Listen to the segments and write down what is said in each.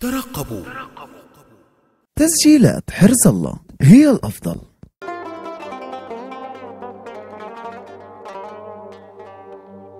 ترقبوا. تسجيلات حرز الله هي الأفضل.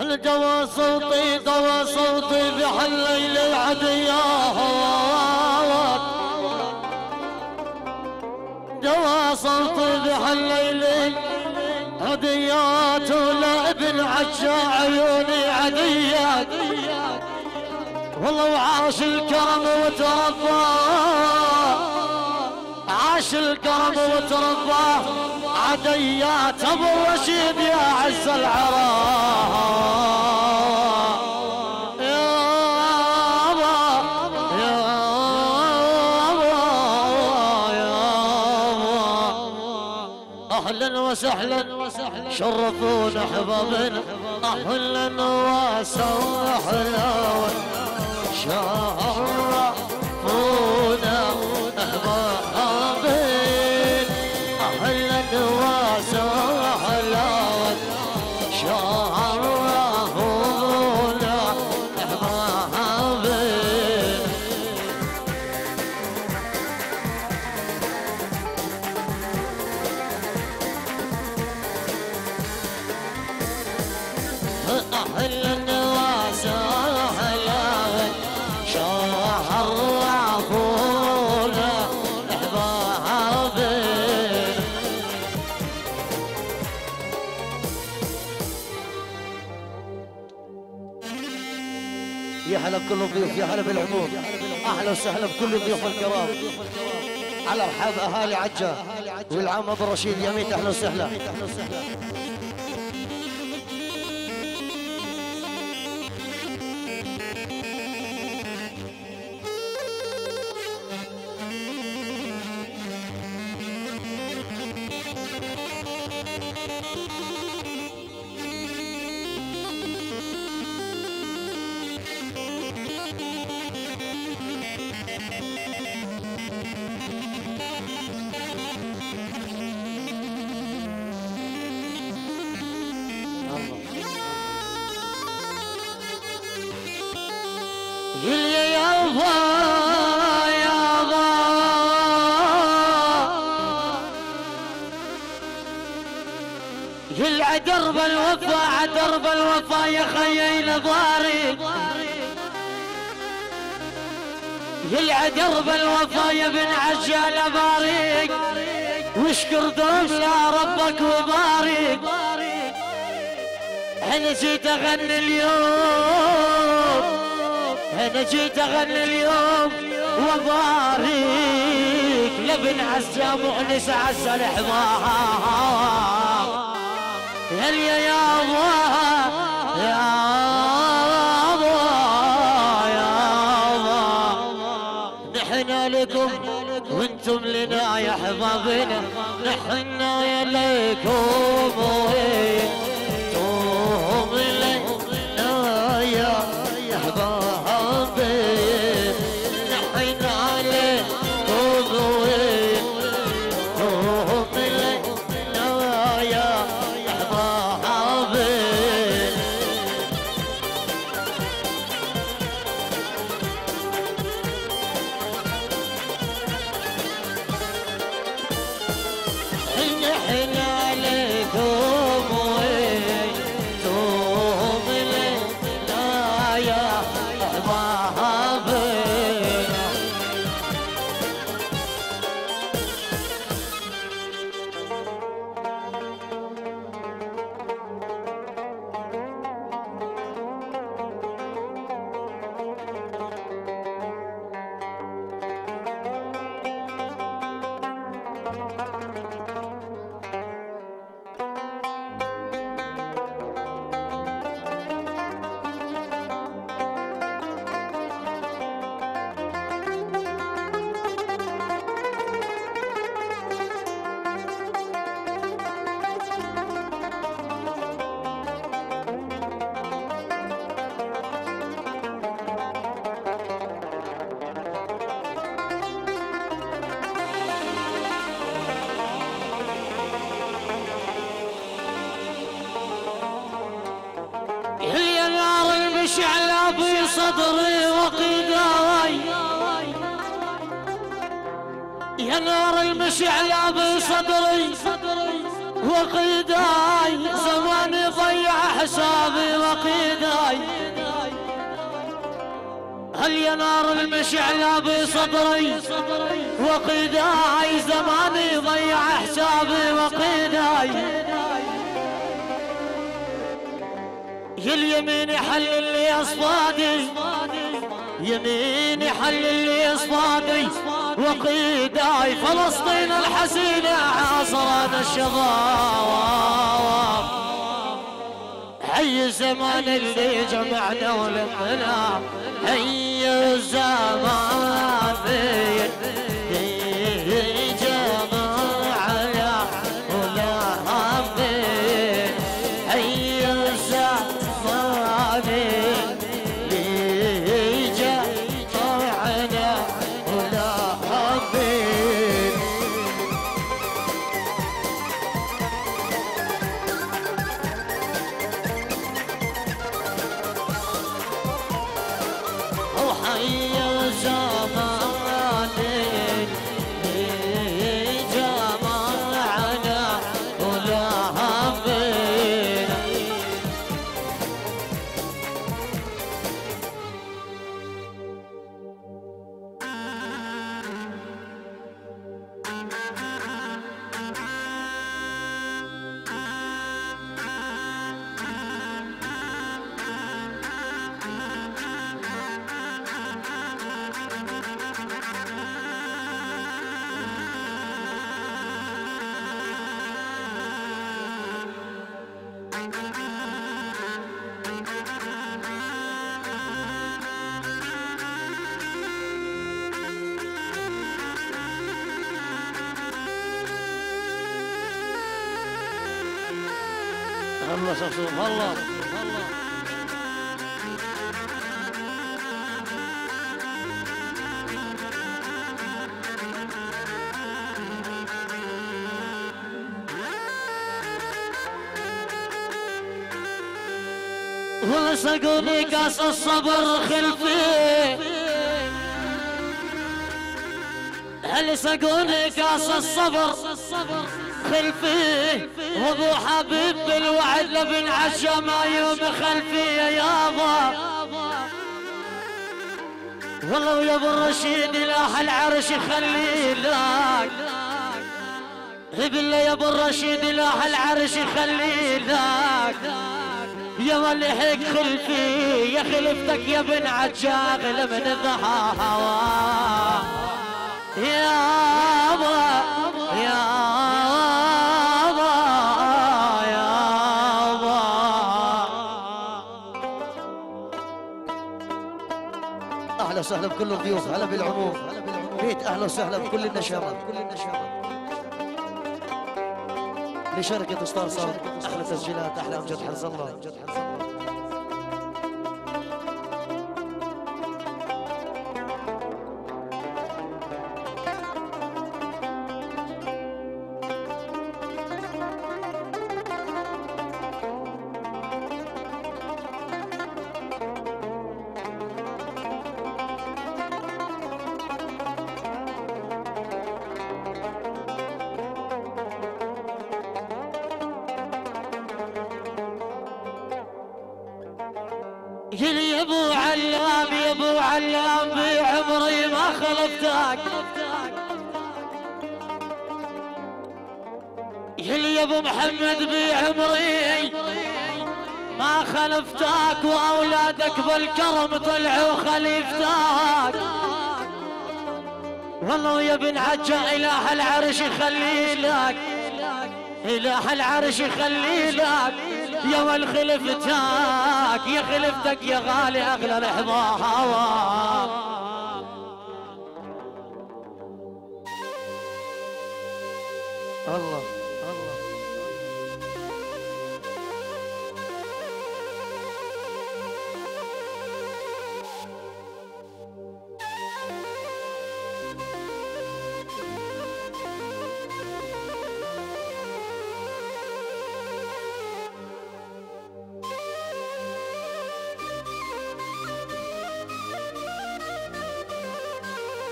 الجوا صوتي دوا صوتي بحليل العديات جوا صوتي بحليل العديات ولا ابن عجا عيوني عديات والله وعاش الكرم وتربى. عاش الكرم وتربى. عديات ابو رشيد يا عز أبا. أهلا وسهلا. شرفونا احبابنا. أهلا وسهلا. شرفونا يا هلا بكل الضيوف يا هلا بالعموم أهلا وسهلا بكل الضيوف الكرام. على أرحاب أهالي عجة والعم أبو رشيد يميت أهلا وسهلا. يلع درب الوفا درب الوفا يا خيل ضاري. يلع درب الوفا يا بن عجال بارك واشكر درب لا ربك وبارك أنا جيت أغني اليوم أنا جيت أغني اليوم وبارك لابن عزة مؤنس عزة الحمار هل يا الله يا الله يا الله نحن لكم وأنتم لنا يا حبابنا نحن لكم في صدري وقداي يا نار المشعلة بصدري وقيداي زماني ضيع حسابي وقيداي هل يا نار المشعلة بصدري وقيداي زماني ضيع حسابي وقيداي اليمين حل اللي اصفادي يميني حل اللي اصفادي وقيداي فلسطين الحزينة عاصرنا الشباب حي الزمان اللي جمعنا ولمنا. حي الزمان الله شخصهم الله ولصقوني قاس الصبر خلفي هل سقوني كاس الصبر؟ خلفي وابو حبيب بالوعد لبن عشا ما يوم خلفي يا يابا. والله يا أبو الرشيد لاح العرش خلي لك. بالله يا أبو الرشيد لاح العرش خلي لك. يا ملحق خلفي يا خلفتك يا بن عجاغل من الضحاوى يا أبا أهلا وسهلا بكل الضيوف هلا بالعموم. بيت أهلا وسهلا بكل النشامات لشركة ستار صوت أحلى تسجيلات أحلى أمجد حرز الله. قل يا ابو علام يا ابو علام بعمري ما خلفتك. قل يا ابو محمد بعمري ما خلفتك. وأولادك بالكرم طلعوا خليفتك. والله يا ابن عجا إله العرش يخلي لك إله العرش يخلي لك يا ول خلفتك يا خلفتك يا غالي أغلى الله الله.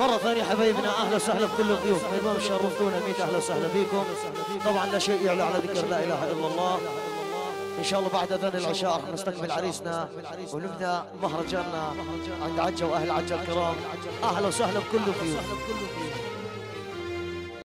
مرة ثانية حبايبنا أهلا وسهلا بكل الضيوف. أيضا شرفتونا ميت أهلا وسهلا فيكم. طبعا لا شيء يعلى على ذكر لا إله إلا الله. إن شاء الله بعد أذان العشاء راح نستقبل عريسنا ونبدأ مهرجاننا عند عجة وأهل عجة الكرام. أهلا وسهلا بكل الضيوف.